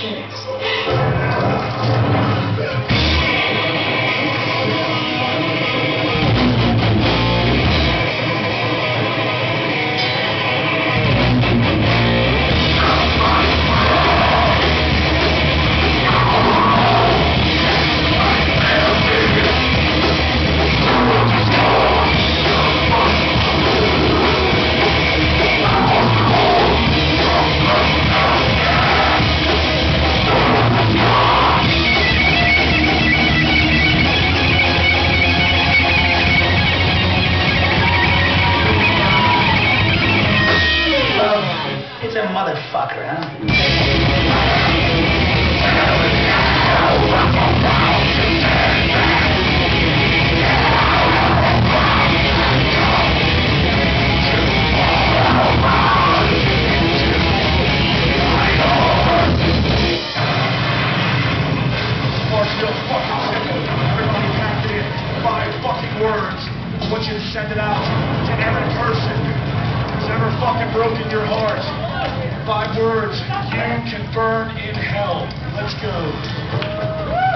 chance. Words. I want you to send it out to every person who's ever fucking broken your heart. Five words. You can burn in hell. Let's go.